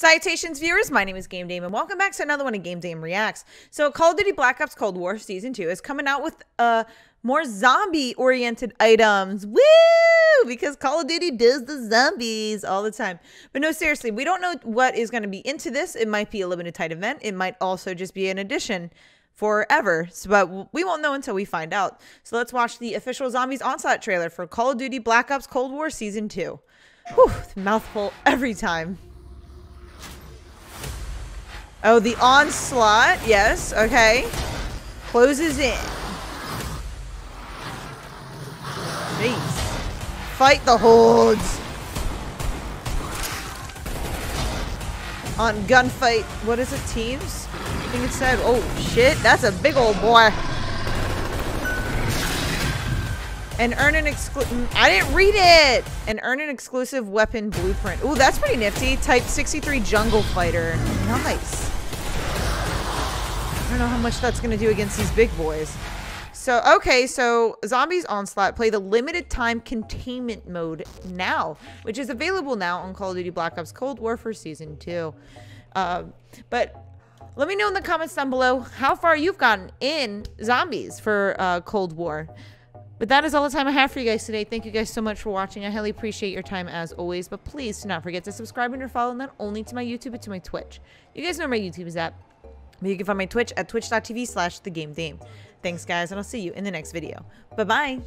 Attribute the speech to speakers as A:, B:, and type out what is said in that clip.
A: Citations viewers, my name is Game Dame and welcome back to another one of Game Dame Reacts. So Call of Duty Black Ops Cold War Season 2 is coming out with uh more zombie oriented items. Woo! Because Call of Duty does the zombies all the time. But no, seriously, we don't know what is going to be into this. It might be a limited time event. It might also just be an addition forever. So, but we won't know until we find out. So let's watch the official Zombies Onslaught trailer for Call of Duty Black Ops Cold War Season 2. Whew, mouthful every time. Oh, the onslaught. Yes. Okay. Closes in. Jeez. Fight the hordes. On gunfight. What is it? Teams? I think it said. Oh, shit. That's a big old boy. And earn an exclusive. Mm, I didn't read it. And earn an exclusive weapon blueprint. Ooh, that's pretty nifty. Type 63 jungle fighter. Nice. I don't know how much that's going to do against these big boys. So, okay, so Zombies Onslaught play the limited time containment mode now, which is available now on Call of Duty Black Ops Cold War for Season 2. Uh, but let me know in the comments down below how far you've gotten in Zombies for uh, Cold War. But that is all the time I have for you guys today. Thank you guys so much for watching. I highly appreciate your time as always. But please do not forget to subscribe and follow not only to my YouTube but to my Twitch. You guys know my YouTube is at you can find my Twitch at twitch.tv slash thegamedame. Thanks, guys, and I'll see you in the next video. Bye-bye!